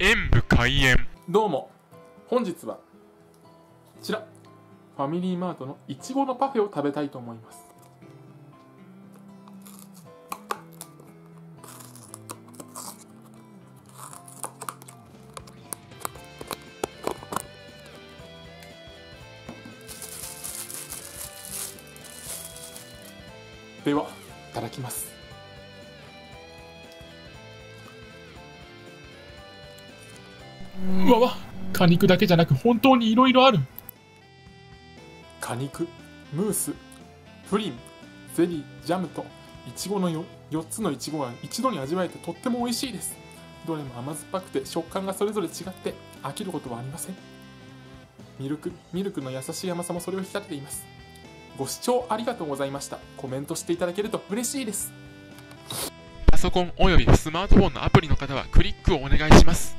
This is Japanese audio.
演武開演。どうも。本日はこちら。ファミリーマートのいちごのパフェを食べたいと思います。ではいただきます。うわわ果肉だけじゃなく本当に色々ある。果肉ムースプリンゼリージャムといちごの 4, 4つのいちごが一度に味わえてとっても美味しいです。どれも甘酸っぱくて食感がそれぞれ違って飽きることはありません。ミルクミルクの優しい甘さもそれを引き立てています。ご視聴ありがとうございました。コメントしていただけると嬉しいです。パソコンおよびスマートフォンのアプリの方はクリックをお願いします